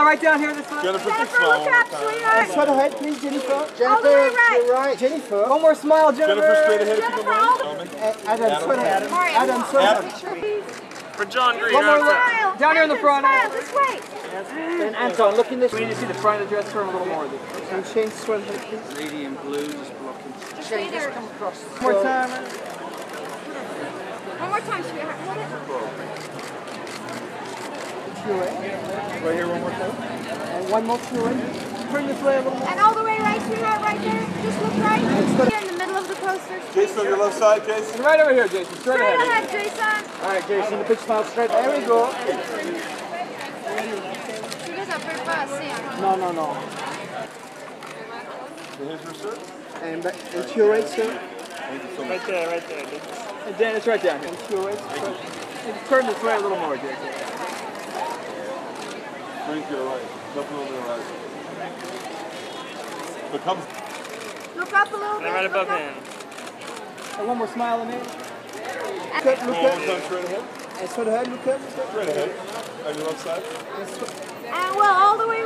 Right down here this way. Jennifer, big Jennifer, smile look one more up, sweetheart. Straight ahead, please, Jennifer. All the way Jennifer, right. to your right. Jennifer. One more smile, Jennifer. Jennifer, straight ahead. Jennifer, keep it all the- A- Adam, straight ahead. All right, Adam, come on. straight Adam. ahead. For John Green. One more right look. there. Smile. Down here in the front. Smile this way. And Anton, look in this. We need to see the front of the dress curve a little more. And change straight ahead, please. Lady in blue just blocking. Straight there. One more time. One more time, sweetheart. Hold it. To your right. Right here, one more time. And one more to your right. Turn this way a little more. And all the way right, sweetheart, right there. Just look right. Here in the middle of the poster. Jason, on your left side, Jason. And right over here, Jason. Straight Straight ahead. ahead, Jason. All right, Jason, the big smile straight. There we go. Tu les appelles pas assez, hein. No, no, no. Here's your shirt. And, back, and to your right, sir. Thank you so much. Right there, right there. And Dan, it's right down here. And to your right. sir. And turn this way a little more, Jason. Straight to your right. Nothing on the right. But come. Look up a little bit. right above him. And one more smile on me. Look up, look Come on, one time straight ahead. And straight ahead, look up. Straight ahead. On your left side. And well, all the way.